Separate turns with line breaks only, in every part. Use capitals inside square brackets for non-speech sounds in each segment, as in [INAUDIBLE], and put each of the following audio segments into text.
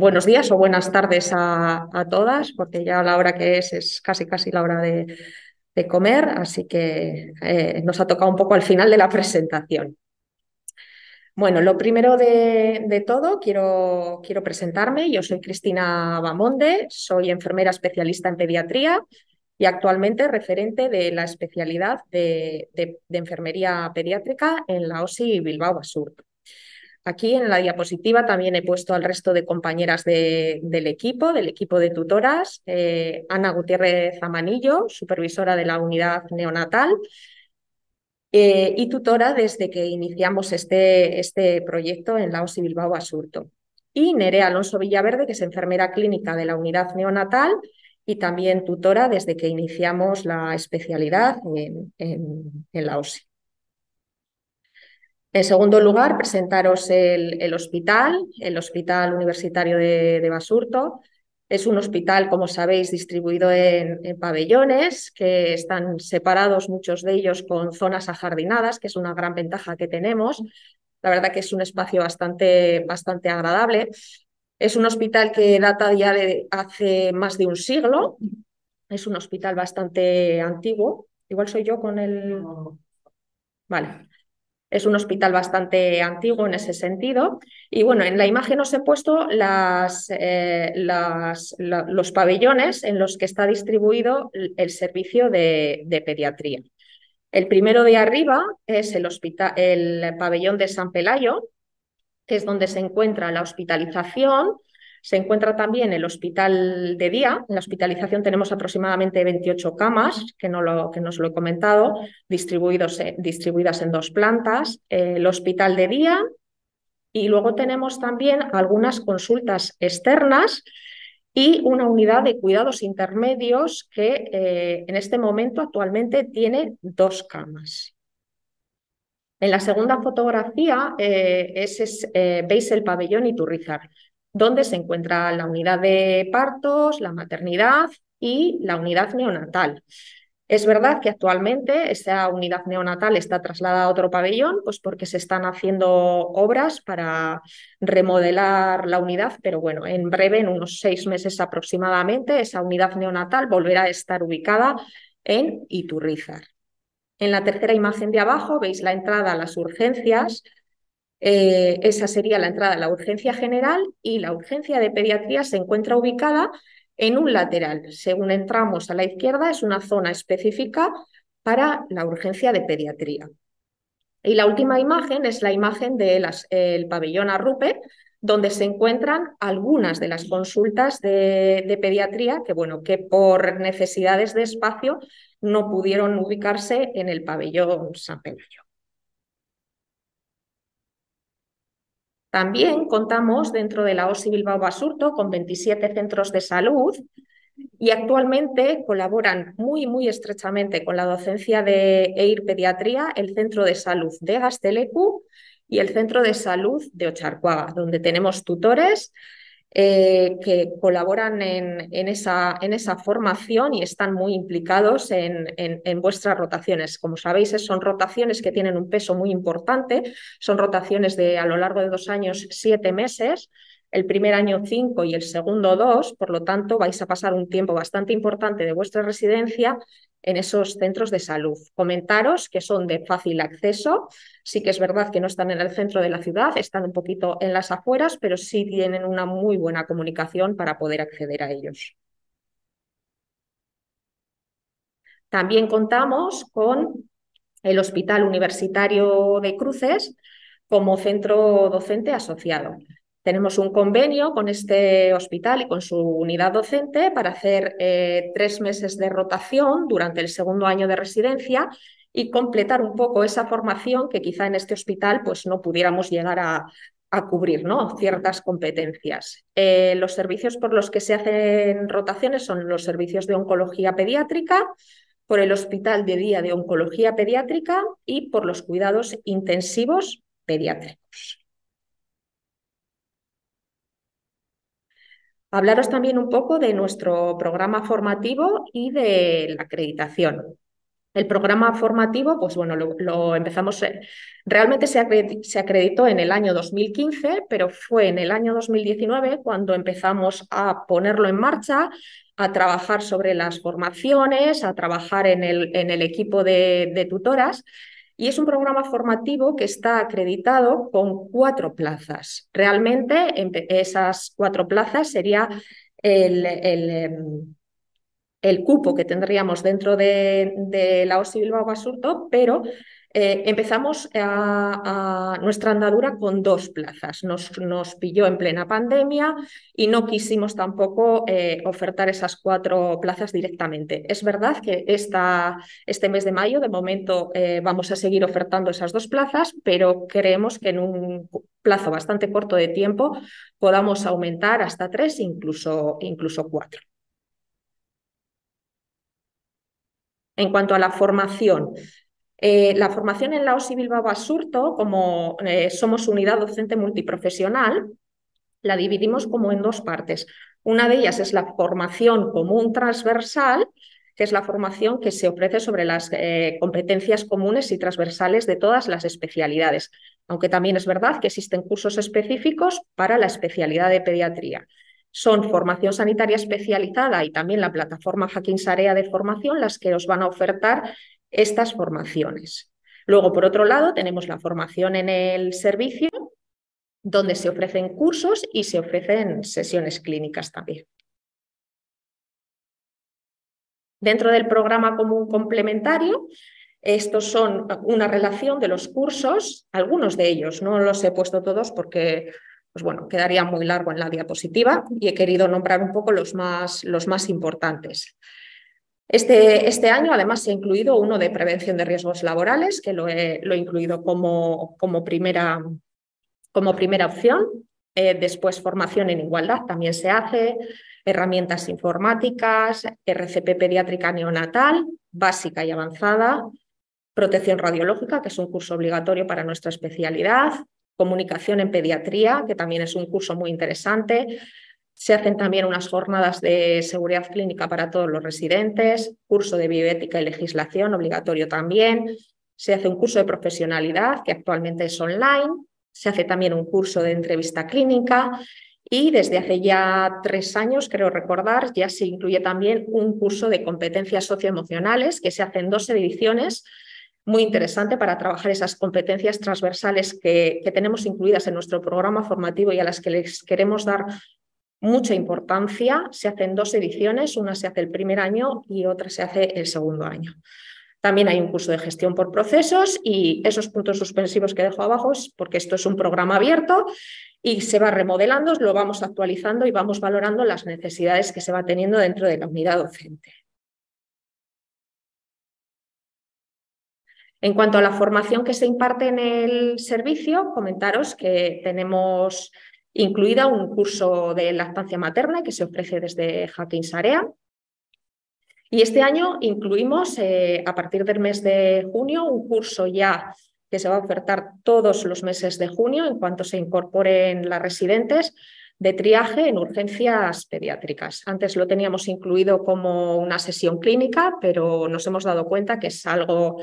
buenos días o buenas tardes a, todas, porque ya la hora que es es casi casi la hora de, comer, así que eh, nos ha tocado un poco al final de la [LAUGHS] presentación. Bueno, lo primero de, todo, quiero, quiero, presentarme. Yo soy Cristina Bamonde, soy enfermera especialista en pediatría y actualmente referente de la especialidad de, enfermería pediátrica en la OSI Bilbao Basurto. Aquí en la diapositiva también he puesto al resto de compañeras del equipo, del equipo de tutoras, eh, Ana Gutiérrez Amanillo, supervisora de la unidad neonatal, eh, y tutora desde que iniciamos este, este proyecto en la OSI Bilbao Basurto. Y Nerea Alonso Villaverde, que es enfermera clínica de la unidad neonatal y también tutora desde que iniciamos la especialidad en, en la OSI. En segundo lugar, presentaros el, hospital, el Hospital Universitario de, Basurto. Es un hospital, como sabéis, distribuido en, pabellones que están separados, muchos de ellos con zonas ajardinadas, que es una gran ventaja que tenemos. La verdad que es un espacio bastante, bastante agradable. Es un hospital que data ya de hace más de un siglo. Es un hospital bastante antiguo. Igual soy yo con el... Vale. Es un hospital bastante antiguo en ese sentido. Y bueno, en la imagen os he puesto eh, los pabellones en los que está distribuido el servicio de, pediatría. El primero de arriba es el, hospital, el pabellón de San Pelayo, que es donde se encuentra la hospitalización, se encuentra también el hospital de día. En la hospitalización tenemos aproximadamente 28 camas, que no, lo, que lo he comentado, distribuidos, distribuidas en dos plantas. el hospital de día y luego tenemos también algunas consultas externas y una unidad de cuidados intermedios que eh, en este momento actualmente tiene dos camas. En la segunda fotografía eh, eh, veis el pabellón Iturrizar donde se encuentra la unidad de partos, la maternidad y la unidad neonatal. Es verdad que actualmente esa unidad neonatal está trasladada a otro pabellón, pues porque se están haciendo obras para remodelar la unidad, pero bueno, en breve, en unos seis meses aproximadamente, esa unidad neonatal volverá a estar ubicada en Iturrizar. En la tercera imagen de abajo veis la entrada a las urgencias, eh, esa sería la entrada a la urgencia general y la urgencia de pediatría se encuentra ubicada en un lateral. Según entramos a la izquierda, es una zona específica para la urgencia de pediatría. Y la última imagen es la imagen del pabellón Arrupe, donde se encuentran algunas de las consultas de, de, pediatría que, bueno, que por necesidades de espacio no pudieron ubicarse en el pabellón San Pelayo. También contamos dentro de la OSI Bilbao Basurto con 27 centros de salud y actualmente colaboran muy, muy estrechamente con la docencia de EIR Pediatría, el Centro de Salud de Gastelecu y el Centro de Salud de Ocharcuaga, donde tenemos tutores eh, que colaboran en, esa, en, esa, formación y están muy implicados en, en, vuestras rotaciones. Como sabéis, son rotaciones que tienen un peso muy importante, son rotaciones de a lo largo de dos años, siete meses, el primer año cinco y el segundo dos, por lo tanto vais a pasar un tiempo bastante importante de vuestra residencia en esos centros de salud. Comentaros que son de fácil acceso, sí que es verdad que no están en el centro de la ciudad, están un poquito en las afueras, pero sí tienen una muy buena comunicación para poder acceder a ellos. También contamos con el Hospital Universitario de Cruces como centro docente asociado. Tenemos un convenio con este hospital y con su unidad docente para hacer eh, tres meses de rotación durante el segundo año de residencia y completar un poco esa formación que quizá en este hospital pues, no pudiéramos llegar a, cubrir ¿no? ciertas competencias. Eh, los servicios por los que se hacen rotaciones son los servicios de oncología pediátrica, por el Hospital de Día de Oncología Pediátrica y por los cuidados intensivos pediátricos. Hablaros también un poco de nuestro programa formativo y de la acreditación. El programa formativo, pues bueno, lo, empezamos, eh, realmente se acreditó, en el año 2015, pero fue en el año 2019 cuando empezamos a ponerlo en marcha, a trabajar sobre las formaciones, a trabajar en el, en el equipo de, tutoras. Y es un programa formativo que está acreditado con cuatro plazas. Realmente esas cuatro plazas sería el, el em, el cupo que tendríamos dentro de, la OSI Bilbao Basurto, pero eh, empezamos nuestra andadura con dos plazas. Nos, pilló en plena pandemia y no quisimos tampoco eh, ofertar esas cuatro plazas directamente. Es verdad que este mes de mayo, de momento, eh, vamos a seguir ofertando esas dos plazas, pero creemos que en un plazo bastante corto de tiempo podamos aumentar hasta tres, incluso, incluso cuatro. En cuanto a la formación, eh, la formación en la OSI Bilbao Basurto, como eh, somos unidad docente multiprofesional, la dividimos como en dos partes. Una de ellas es la formación común transversal, que es la formación que se ofrece sobre las eh, competencias comunes y transversales de todas las especialidades, aunque también es verdad que existen cursos específicos para la especialidad de pediatría son formación sanitaria especializada y también la plataforma Hacking Area de formación las que os van a ofertar estas formaciones. Luego, por otro lado, tenemos la formación en el servicio, donde se ofrecen cursos y se ofrecen sesiones clínicas también. Dentro del programa común complementario, estos son una relación de los cursos, algunos de ellos, no los he puesto todos porque pues bueno, quedaría muy largo en la diapositiva y he querido nombrar un poco los más, los más importantes. Este, este, año además se ha incluido uno de prevención de riesgos laborales, que lo he, lo he incluido como, como, primera, como, primera, opción. Eh, después formación en igualdad también se hace, herramientas informáticas, RCP pediátrica neonatal, básica y avanzada, protección radiológica, que es un curso obligatorio para nuestra especialidad, comunicación en pediatría, que también es un curso muy interesante. Se hacen también unas jornadas de seguridad clínica para todos los residentes, curso de bioética y legislación obligatorio también. Se hace un curso de profesionalidad que actualmente es online. Se hace también un curso de entrevista clínica y desde hace ya tres años, creo recordar, ya se incluye también un curso de competencias socioemocionales que se hace en dos ediciones muy interesante para trabajar esas competencias transversales que, tenemos incluidas en nuestro programa formativo y a las que les queremos dar mucha importancia. Se hacen dos ediciones, una se hace el primer año y otra se hace el segundo año. También hay un curso de gestión por procesos y esos puntos suspensivos que dejo abajo es porque esto es un programa abierto y se va remodelando, lo vamos actualizando y vamos valorando las necesidades que se va teniendo dentro de la unidad docente. En cuanto a la formación que se imparte en el servicio, comentaros que tenemos incluida un curso de lactancia materna que se ofrece desde Hacking Area. Y este año incluimos, eh, a partir del mes de junio, un curso ya que se va a ofertar todos los meses de junio en cuanto se incorporen las residentes de triaje en urgencias pediátricas. Antes lo teníamos incluido como una sesión clínica, pero nos hemos dado cuenta que es algo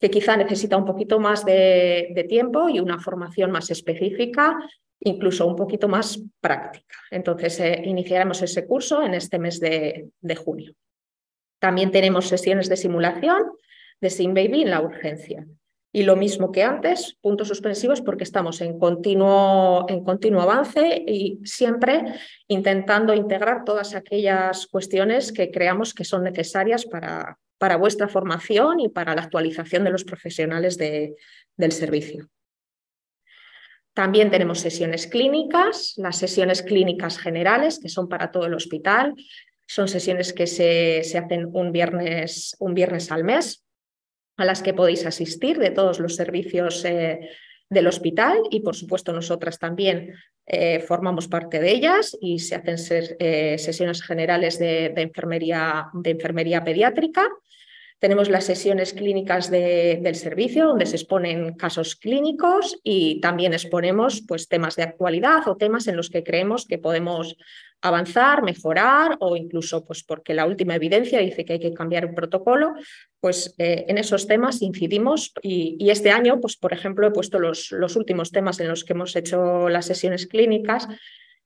que quizá necesita un poquito más de, tiempo y una formación más específica, incluso un poquito más práctica. Entonces, eh, iniciaremos ese curso en este mes de, junio. También tenemos sesiones de simulación de Sim Baby en la urgencia. Y lo mismo que antes, puntos suspensivos porque estamos en continuo, en continuo avance y siempre intentando integrar todas aquellas cuestiones que creamos que son necesarias para, para vuestra formación y para la actualización de los profesionales del servicio. También tenemos sesiones clínicas, las sesiones clínicas generales, que son para todo el hospital. Son sesiones que se, se hacen un viernes, un viernes, al mes, a las que podéis asistir de todos los servicios eh, del hospital y, por supuesto, nosotras también eh, formamos parte de ellas y se hacen eh, sesiones generales de, enfermería, de enfermería pediátrica. Tenemos las sesiones clínicas del servicio, donde se exponen casos clínicos y también exponemos pues, temas de actualidad o temas en los que creemos que podemos avanzar, mejorar o incluso pues, porque la última evidencia dice que hay que cambiar un protocolo, pues eh, en esos temas incidimos y, este año, pues, por ejemplo, he puesto los, los últimos temas en los que hemos hecho las sesiones clínicas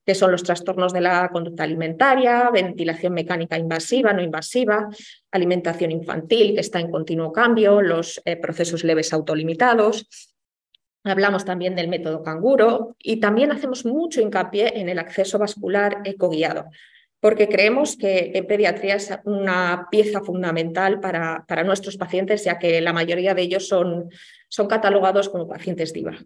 que son los trastornos de la conducta alimentaria, ventilación mecánica invasiva, no invasiva, alimentación infantil, que está en continuo cambio, los eh, procesos leves autolimitados. Hablamos también del método canguro y también hacemos mucho hincapié en el acceso vascular ecoguiado, porque creemos que en pediatría es una pieza fundamental para, para nuestros pacientes, ya que la mayoría de ellos son, son catalogados como pacientes DIVA.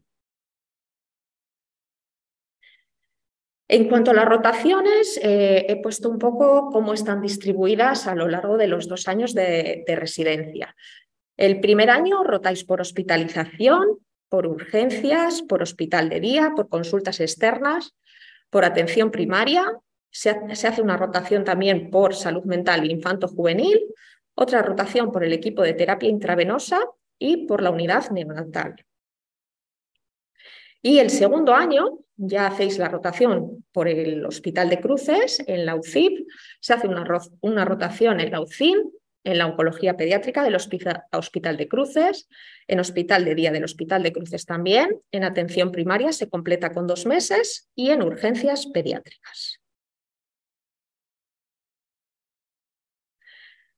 En cuanto a las rotaciones, eh, he puesto un poco cómo están distribuidas a lo largo de los dos años de, residencia. El primer año rotáis por hospitalización, por urgencias, por hospital de día, por consultas externas, por atención primaria. Se, hace una rotación también por salud mental e infanto-juvenil, otra rotación por el equipo de terapia intravenosa y por la unidad neonatal. Y el segundo año ya hacéis la rotación por el Hospital de Cruces, en la UCIP, se hace una, una rotación en la UCIN, en la oncología pediátrica del Hospital de Cruces, en Hospital de Día del Hospital de Cruces también, en atención primaria se completa con dos meses y en urgencias pediátricas.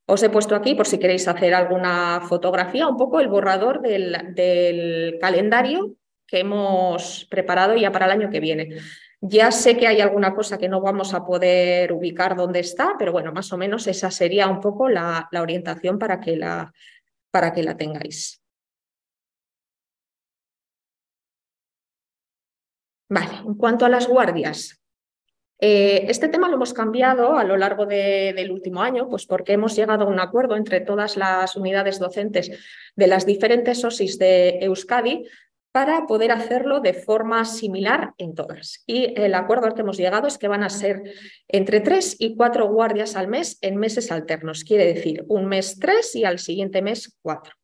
Os he puesto aquí, por si queréis hacer alguna fotografía, un poco el borrador del calendario que hemos preparado ya para el año que viene. Ya sé que hay alguna cosa que no vamos a poder ubicar dónde está, pero bueno, más o menos esa sería un poco la, orientación para que la, para que la tengáis. Vale, en cuanto a las guardias, eh, este tema lo hemos cambiado a lo largo del último año, pues porque hemos llegado a un acuerdo entre todas las unidades docentes de las diferentes OSIS de Euskadi para poder hacerlo de forma similar en todas. Y el acuerdo al que hemos llegado es que van a ser entre tres y cuatro guardias al mes en meses alternos. Quiere decir, un mes tres y al siguiente mes cuatro.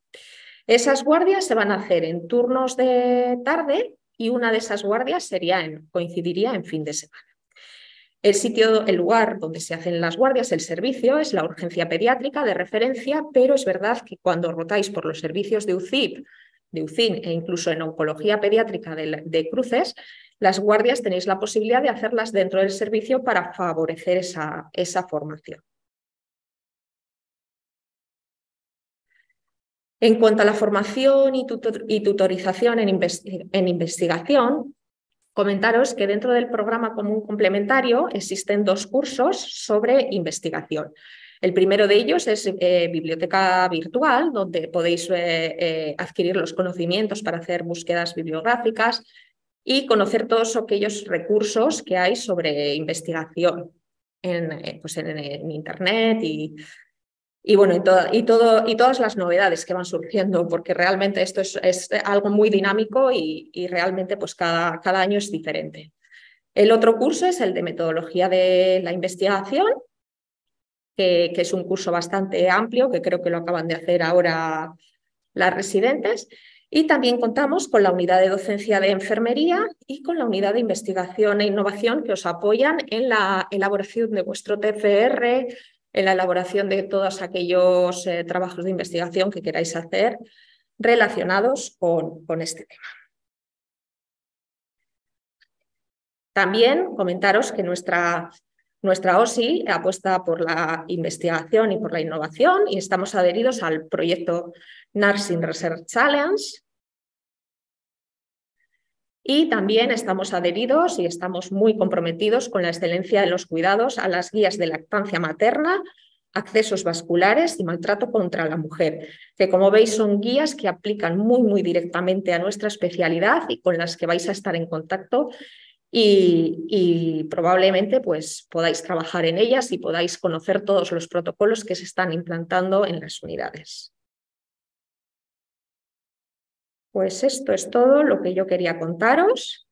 Esas guardias se van a hacer en turnos de tarde y una de esas guardias sería en, coincidiría en fin de semana. El sitio, el lugar donde se hacen las guardias, el servicio, es la urgencia pediátrica de referencia, pero es verdad que cuando rotáis por los servicios de UCIP de UCIN e incluso en oncología pediátrica de, cruces, las guardias tenéis la posibilidad de hacerlas dentro del servicio para favorecer esa, esa formación. En cuanto a la formación y, tutorización en, en, investigación, comentaros que dentro del programa común complementario existen dos cursos sobre investigación. El primero de ellos es eh, Biblioteca Virtual, donde podéis eh, eh, adquirir los conocimientos para hacer búsquedas bibliográficas y conocer todos aquellos recursos que hay sobre investigación en, pues en, Internet y, y bueno, y, todo, y, todas las novedades que van surgiendo, porque realmente esto es, algo muy dinámico y, y realmente pues cada, cada, año es diferente. El otro curso es el de metodología de la investigación, que, es un curso bastante amplio, que creo que lo acaban de hacer ahora las residentes. Y también contamos con la unidad de docencia de enfermería y con la unidad de investigación e innovación que os apoyan en la elaboración de vuestro TFR, en la elaboración de todos aquellos eh, trabajos de investigación que queráis hacer relacionados con, con este tema. También comentaros que nuestra nuestra OSI apuesta por la investigación y por la innovación y estamos adheridos al proyecto Nursing Research Challenge. Y también estamos adheridos y estamos muy comprometidos con la excelencia de los cuidados a las guías de lactancia materna, accesos vasculares y maltrato contra la mujer, que como veis son guías que aplican muy, muy directamente a nuestra especialidad y con las que vais a estar en contacto y, probablemente pues, podáis trabajar en ellas y podáis conocer todos los protocolos que se están implantando en las unidades. Pues esto es todo lo que yo quería contaros.